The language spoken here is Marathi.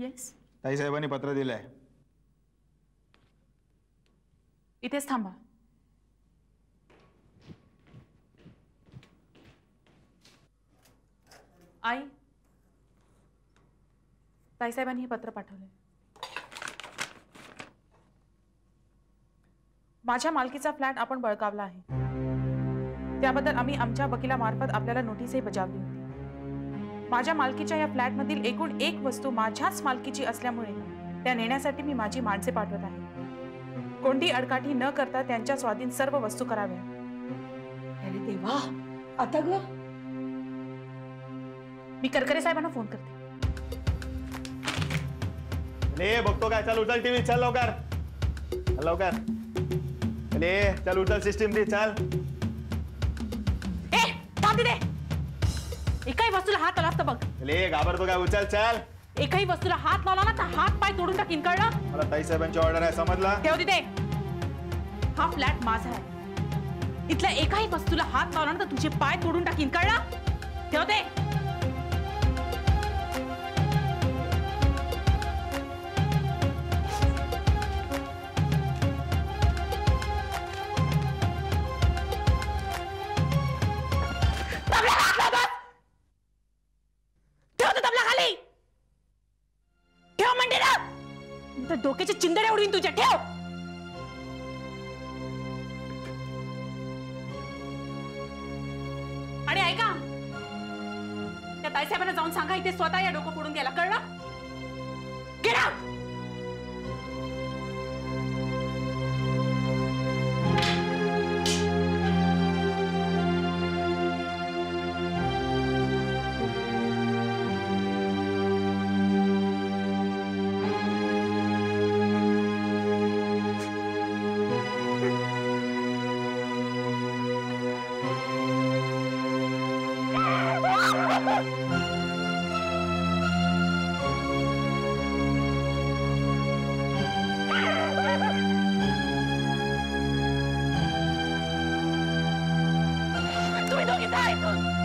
येस ताईसाहेबांनी पत्र दिलंय. इथेच थांबा. आई. ताईसाहेबांनी हे पत्र पाठवले माझ्या मालकीचा फ्लॅट आपण बळकावला आहे. त्याबद्दल आम्ही आमच्या वकिलामार्फत आपल्याला नोटीसही बजावली होती. माझ्या मालकीच्या या फ्लॅटमधील एकूण एक वस्तू माझ्याच मालकीची असल्यामुळे त्या नेण्यासाठी मी माझी माणसे पाठवत आहे. कोणती अडकाठी न करता त्यांच्या स्वाधीन सर्व वस्तू कराव्या. अरे देवा आता ग? मी करकरे साहेबांना फोन करते. ले बघतो काय चल उचल टीव्ही चल लवकर. चल लवकर. ले चल उचल सिस्टीम ती चल. ए थांब तिथे एकाही वस्तूला हात आला असता बघ. ले घाबरतो काय उचल चल. एकाही वस्तूला हात लावला ना तर हात पाय तोडून टाकीन कळलं? मला ताईसाहेबांची ऑर्डर आहे समजला? ठेव तिथे. हा फ्लॅट माझा आहे. इथल्या एकाही वस्तूला हात लावला ना तर तुझे पाय तोडून टाकीन कळलं? ठेव ते. तर डोक्याचे चिंदड्या उडवीन तुझ्या ठेव! आणि ऐका त्या ताईसाहेबांना जाऊन सांगा इथे स्वतः या डोकं फोडून गेला कळलं? Get Ihr Zeitung!